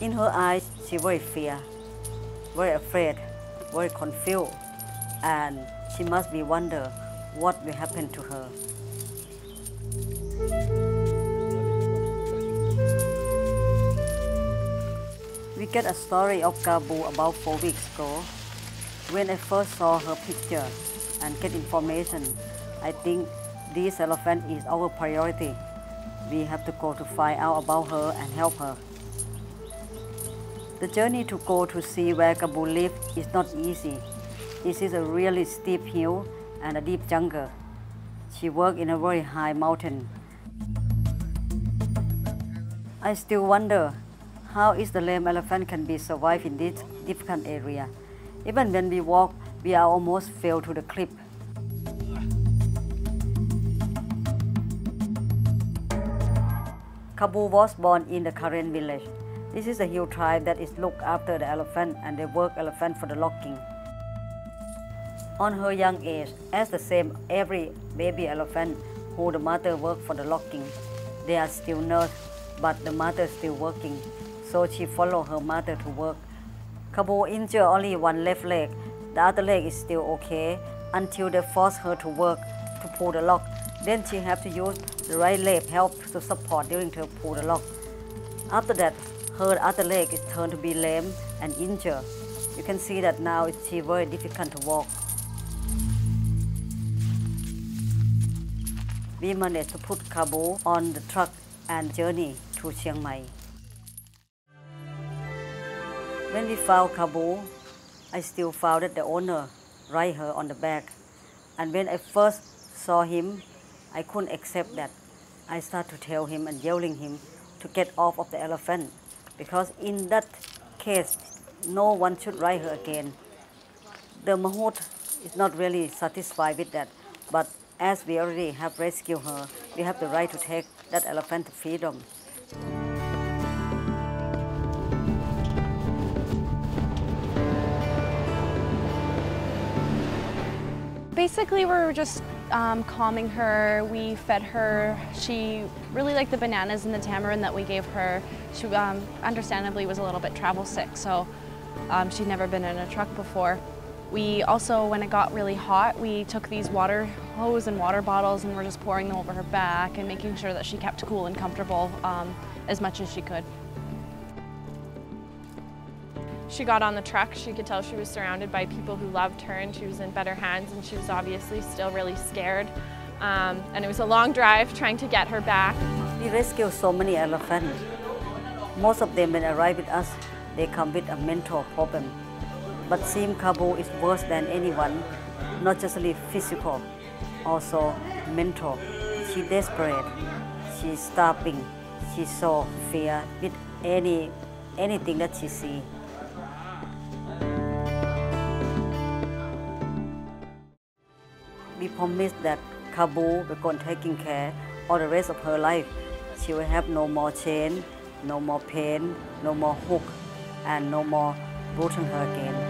In her eyes, she very fear, very afraid, very confused, and she must be wonder what will happen to her. We get a story of Kabu about four weeks ago. When I first saw her picture and get information, I think this elephant is our priority. We have to go to find out about her and help her. The journey to go to see where Kabu lives is not easy. This is a really steep hill and a deep jungle. She worked in a very high mountain. I still wonder how is the lame elephant can be survive in this difficult area. Even when we walk, we are almost fell to the cliff. Kabu was born in the Karen village. This is a hill tribe that is looked after the elephant and they work elephant for the locking. On her young age, as the same every baby elephant who the mother work for the locking, they are still nurse, but the mother still working, so she follow her mother to work. Kabu injured only one left leg, the other leg is still okay until they force her to work to pull the lock. Then she have to use the right leg help to support during to pull the lock. After that, her other leg is turned to be lame and injured. You can see that now it's very difficult to walk. We managed to put Kabu on the truck and journey to Chiang Mai. When we found Kabu, I still found that the owner ride her on the back. And when I first saw him, I couldn't accept that. I started to tell him and yelling him to get off of the elephant because in that case, no one should ride her again. The Mahout is not really satisfied with that, but as we already have rescued her, we have the right to take that elephant to freedom. Basically, we're just um, calming her. We fed her. She really liked the bananas and the tamarind that we gave her. She um, understandably was a little bit travel sick, so um, she'd never been in a truck before. We also, when it got really hot, we took these water hose and water bottles and we're just pouring them over her back and making sure that she kept cool and comfortable um, as much as she could. She got on the truck, she could tell she was surrounded by people who loved her and she was in better hands and she was obviously still really scared. Um, and it was a long drive trying to get her back. We rescue so many elephants. Most of them when arrive with us, they come with a mental problem. But Sim Kabu is worse than anyone, not just physical, also mental. She desperate, she's starving, she so fear with any anything that she see. We promise that Kabu will go on taking care all the rest of her life. She will have no more chain, no more pain, no more hook, and no more bruising her again.